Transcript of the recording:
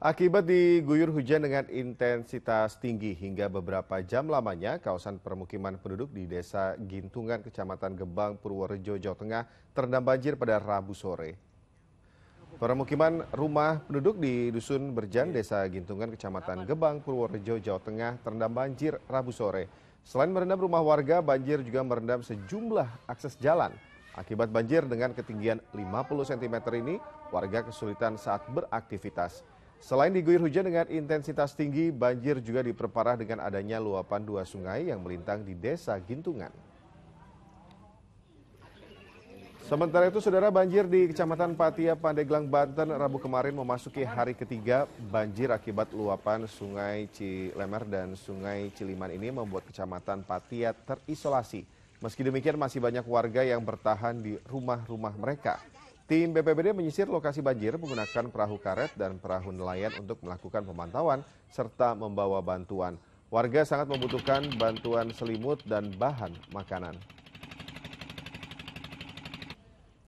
Akibat diguyur hujan dengan intensitas tinggi hingga beberapa jam lamanya, kawasan permukiman penduduk di Desa Gintungan, Kecamatan Gebang, Purworejo, Jawa Tengah terendam banjir pada Rabu sore. Permukiman rumah penduduk di Dusun Berjan, Desa Gintungan, Kecamatan Gebang, Purworejo, Jawa Tengah terendam banjir Rabu sore. Selain merendam rumah warga, banjir juga merendam sejumlah akses jalan. Akibat banjir dengan ketinggian 50 cm ini, warga kesulitan saat beraktivitas. Selain diguyur hujan dengan intensitas tinggi, banjir juga diperparah dengan adanya luapan dua sungai yang melintang di desa Gintungan. Sementara itu, saudara banjir di Kecamatan Patia, Pandeglang, Banten, Rabu kemarin memasuki hari ketiga. Banjir akibat luapan Sungai Cilemer dan Sungai Ciliman ini membuat Kecamatan Patia terisolasi. Meski demikian, masih banyak warga yang bertahan di rumah-rumah mereka. Tim BPBD menyisir lokasi banjir menggunakan perahu karet dan perahu nelayan untuk melakukan pemantauan serta membawa bantuan. Warga sangat membutuhkan bantuan selimut dan bahan makanan.